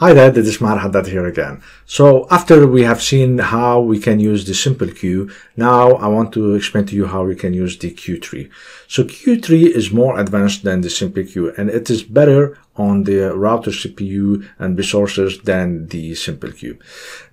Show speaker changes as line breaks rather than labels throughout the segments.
Hi there, this is Maher Haddad here again. So after we have seen how we can use the simple queue, now I want to explain to you how we can use the queue tree. So queue tree is more advanced than the simple queue and it is better on the router CPU and resources than the simple queue.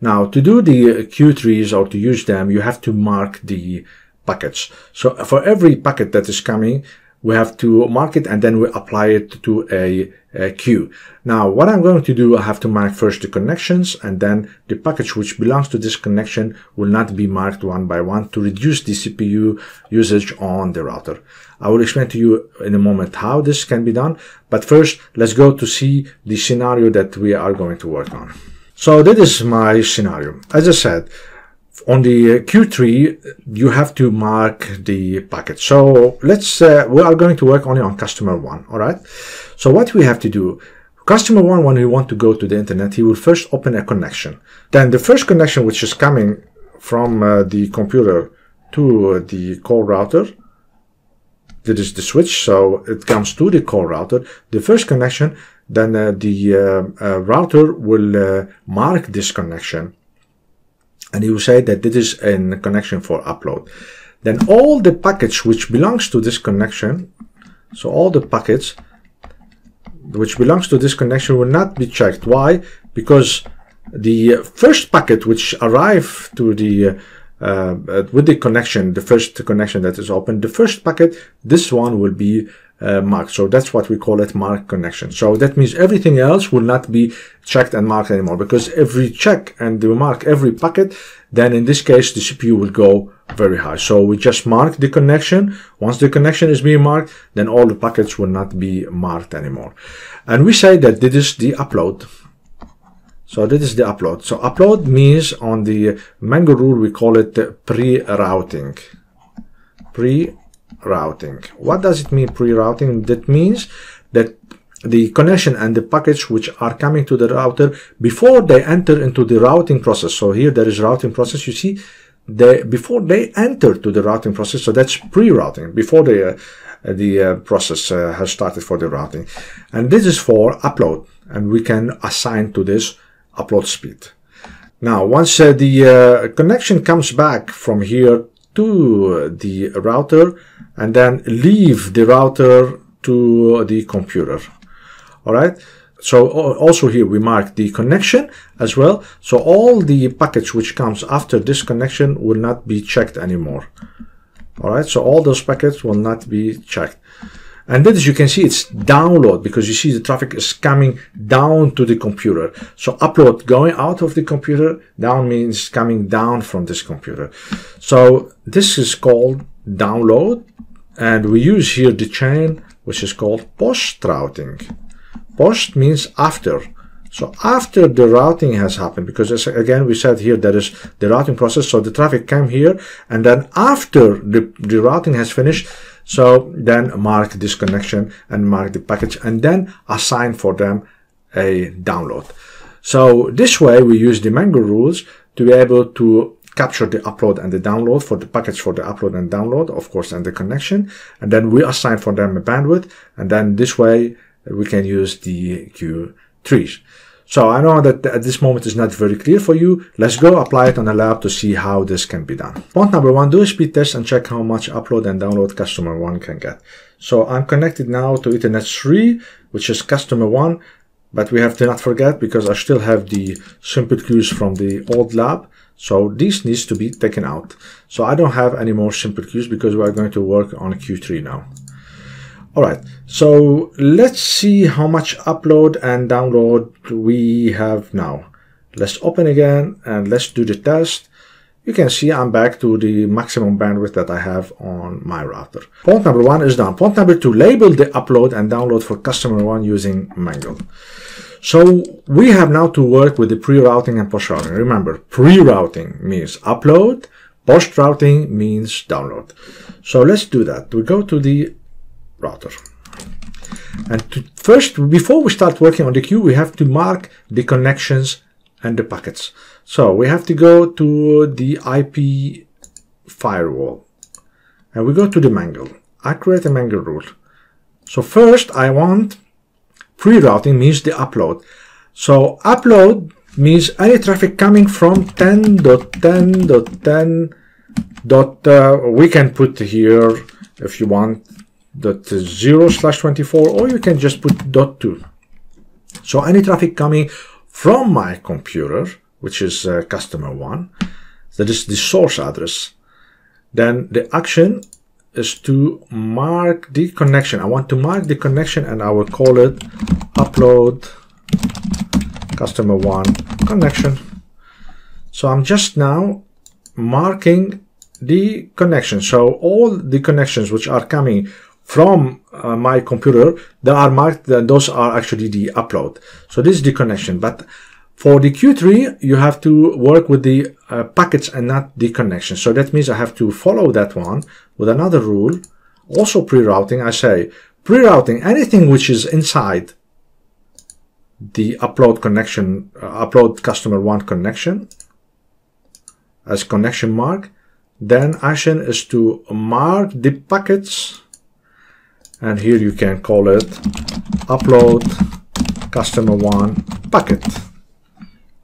Now to do the queue trees or to use them, you have to mark the packets. So for every packet that is coming, we have to mark it and then we apply it to a, a, queue. Now, what I'm going to do, I have to mark first the connections and then the package which belongs to this connection will not be marked one by one to reduce the CPU usage on the router. I will explain to you in a moment how this can be done, but first let's go to see the scenario that we are going to work on. So that is my scenario. As I said, on the queue tree, you have to mark the packet. So let's, uh, we are going to work only on customer one. All right. So what we have to do, customer one, when we want to go to the internet, he will first open a connection. Then the first connection, which is coming from uh, the computer to the core router, that is the switch. So it comes to the core router. The first connection, then uh, the uh, uh, router will uh, mark this connection and you say that this is a connection for upload. Then all the packets which belongs to this connection, so all the packets which belongs to this connection will not be checked. Why? Because the first packet which arrive to the uh, uh, with the connection, the first connection that is open, the first packet, this one will be uh, marked. So that's what we call it mark connection. So that means everything else will not be checked and marked anymore because every check and we mark every packet, then in this case, the CPU will go very high. So we just mark the connection. Once the connection is being marked, then all the packets will not be marked anymore. And we say that this is the upload. So this is the upload. So upload means on the Mangle rule, we call it pre-routing. Pre routing. What does it mean pre-routing? That means that the connection and the package which are coming to the router before they enter into the routing process. So here there is routing process. You see, they before they enter to the routing process. So that's pre-routing before the uh, the uh, process uh, has started for the routing. And this is for upload, and we can assign to this upload speed. Now, once uh, the uh, connection comes back from here to the router and then leave the router to the computer. All right. So also here we mark the connection as well. So all the packets which comes after this connection will not be checked anymore. All right. So all those packets will not be checked. And then as you can see, it's download because you see the traffic is coming down to the computer. So upload going out of the computer, down means coming down from this computer. So this is called download. And we use here the chain, which is called post routing. Post means after. So after the routing has happened, because again, we said here there is the routing process. So the traffic came here and then after the, the routing has finished, so then mark this connection and mark the package and then assign for them a download. So this way we use the Mangle rules to be able to capture the upload and the download for the package for the upload and download, of course, and the connection. And then we assign for them a bandwidth. And then this way we can use the queue trees. So I know that at this moment is not very clear for you. Let's go apply it on a lab to see how this can be done. Point number one, do a speed test and check how much upload and download customer one can get. So I'm connected now to Ethernet 3, which is customer one, but we have to not forget because I still have the simple queues from the old lab. So this needs to be taken out. So I don't have any more simple queues because we are going to work on queue tree now. All right, so let's see how much upload and download we have now. Let's open again and let's do the test. You can see I'm back to the maximum bandwidth that I have on my router. Point number one is done. Point number two, label the upload and download for customer one using Mangle. So we have now to work with the pre-routing and post-routing. Remember, pre-routing means upload, post-routing means download. So let's do that. We go to the router. And to, first, before we start working on the queue, we have to mark the connections and the packets. So we have to go to the IP firewall and we go to the Mangle. I create a Mangle rule. So first I want pre-routing means the upload. So upload means any traffic coming from 10.10.10 dot uh, we can put here if you want dot 0 slash 24 or you can just put dot 2 so any traffic coming from my computer which is uh, customer one that is the source address then the action is to mark the connection. I want to mark the connection and I will call it upload customer one connection. So I'm just now marking the connection. So all the connections which are coming from uh, my computer, they are marked those are actually the upload. So this is the connection. But for the queue tree, you have to work with the uh, packets and not the connection. So that means I have to follow that one with another rule. Also pre-routing, I say pre-routing anything which is inside the upload connection, uh, upload customer one connection as connection mark then action is to mark the packets and here you can call it upload customer one packet.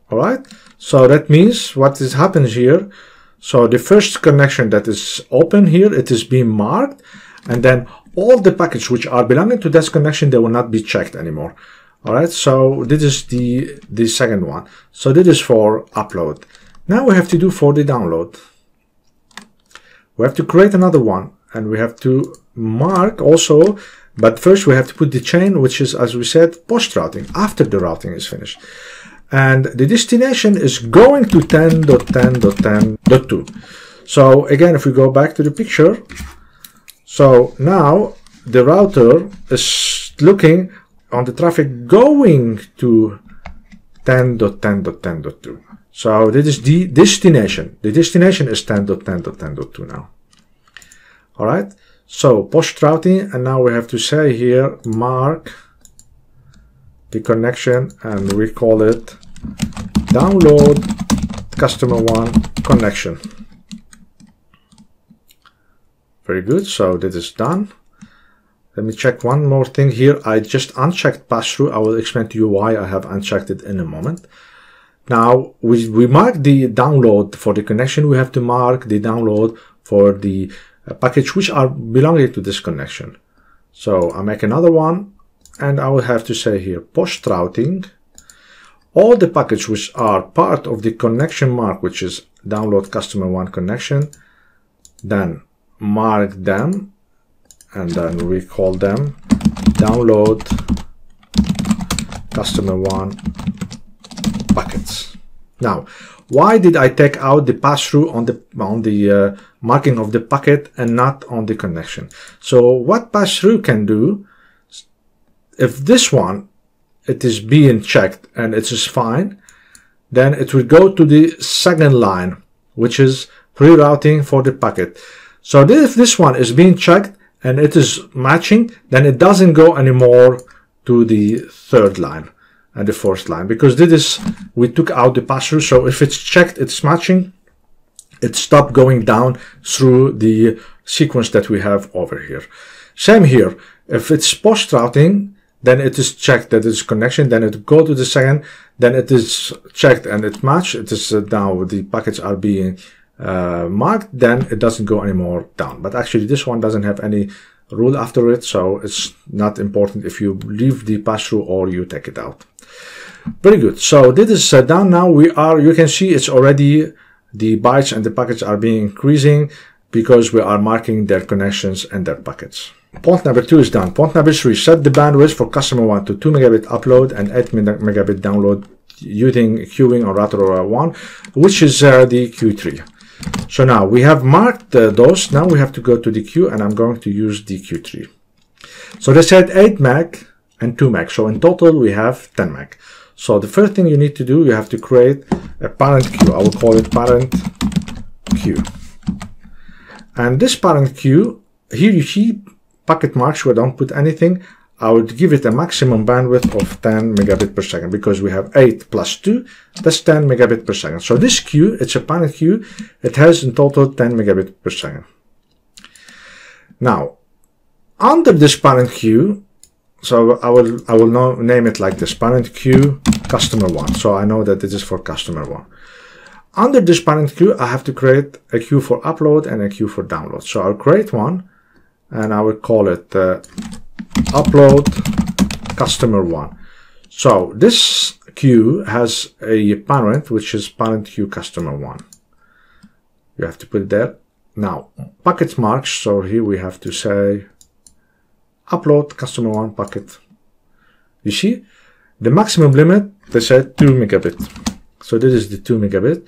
All right? So that means what is happens here so the first connection that is open here it is being marked and then all the packets which are belonging to this connection they will not be checked anymore. All right? So this is the the second one. So this is for upload. Now we have to do for the download. We have to create another one and we have to mark also but first we have to put the chain which is as we said post routing after the routing is finished and the destination is going to 10.10.10.2 so again if we go back to the picture so now the router is looking on the traffic going to 10.10.10.2 so this is the destination. The destination is 10.10.10.2 now. All right. So post routing, and now we have to say here mark the connection, and we call it download customer one connection. Very good. So this is done. Let me check one more thing here. I just unchecked pass-through. I will explain to you why I have unchecked it in a moment. Now, we, we mark the download for the connection. We have to mark the download for the package which are belonging to this connection. So I make another one and I will have to say here post routing all the packages which are part of the connection mark which is download customer one connection then mark them and then we call them download customer one buckets. Now, why did I take out the pass-through on the on the uh, marking of the packet and not on the connection? So what pass-through can do, if this one it is being checked and it is fine, then it will go to the second line, which is pre-routing for the packet. So if this one is being checked and it is matching, then it doesn't go anymore to the third line and the fourth line because this is we took out the pass through so if it's checked it's matching it stopped going down through the sequence that we have over here same here if it's post routing then it is checked that it's connection then it go to the second then it is checked and it match it is uh, now the packets are being uh, marked then it doesn't go anymore down but actually this one doesn't have any rule after it so it's not important if you leave the pass through or you take it out very good. So this is uh, done now. We are, you can see it's already the bytes and the packets are being increasing because we are marking their connections and their packets. Point number two is done. Point number three, set the bandwidth for customer one to 2 megabit upload and 8 megabit download using queuing or router 1, which is uh, the queue tree. So now we have marked uh, those. Now we have to go to the queue and I'm going to use the queue tree. So they said 8 meg and 2 meg. So in total we have 10 meg. So the first thing you need to do, you have to create a parent queue. I will call it parent queue. And this parent queue, here you see packet marks where I don't put anything. I would give it a maximum bandwidth of 10 megabit per second because we have 8 plus 2, that's 10 megabit per second. So this queue, it's a parent queue, it has in total 10 megabit per second. Now, under this parent queue, so I will I will name it like this parent queue customer one. So I know that this is for customer one. Under this parent queue, I have to create a queue for upload and a queue for download. So I'll create one and I will call it uh, upload customer one. So this queue has a parent, which is parent queue customer one. You have to put it there. Now, packet marks. So here we have to say upload customer one packet. You see, the maximum limit, they said 2 megabit. So this is the 2 megabit.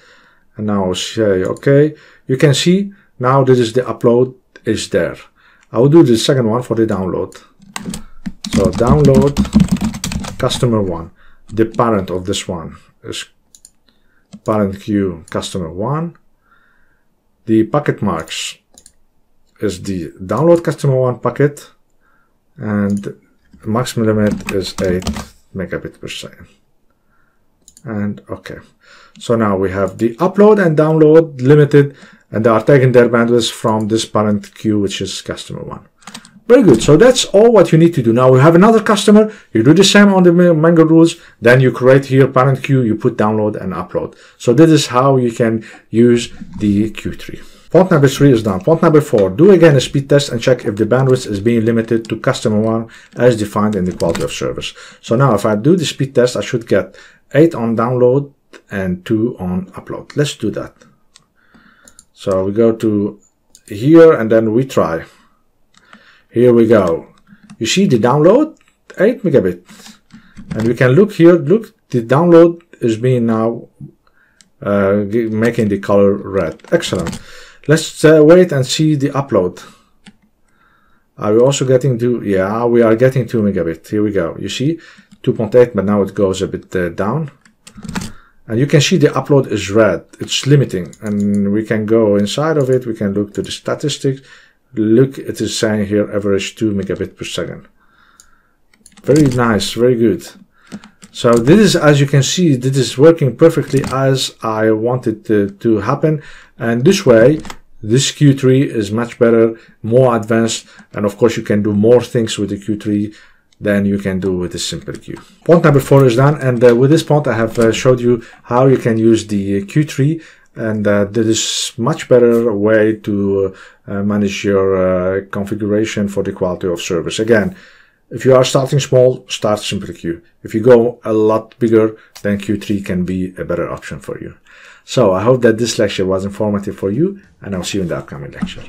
And now I'll say, okay, you can see now this is the upload is there. I will do the second one for the download. So download customer one. The parent of this one is parent queue customer one. The packet marks is the download customer one packet and maximum limit is 8 megabit per second. And okay. So now we have the upload and download limited and they are taking their bandwidth from this parent queue which is customer one. Very good. So that's all what you need to do. Now we have another customer. You do the same on the mangle rules. Then you create here parent queue you put download and upload. So this is how you can use the queue tree Point number three is done. Point number four, do again a speed test and check if the bandwidth is being limited to customer one as defined in the quality of service. So now if I do the speed test, I should get 8 on download and 2 on upload. Let's do that. So we go to here and then we try. Here we go. You see the download 8 megabit. And we can look here, look, the download is being now uh, making the color red. Excellent. Let's uh, wait and see the upload. Are we also getting to, yeah, we are getting 2 megabit. Here we go. You see 2.8, but now it goes a bit uh, down. And you can see the upload is red. It's limiting. And we can go inside of it. We can look to the statistics. Look, it is saying here average 2 megabit per second. Very nice, very good. So this is, as you can see, this is working perfectly as I wanted to, to happen. And this way, this queue tree is much better, more advanced. And of course, you can do more things with the queue tree than you can do with the simple Q. Point number four is done. And uh, with this point, I have uh, showed you how you can use the queue tree and uh, is much better way to uh, manage your uh, configuration for the quality of service. Again, if you are starting small, start SimpleQ. If you go a lot bigger, then queue tree can be a better option for you. So I hope that this lecture was informative for you and I'll see you in the upcoming lecture.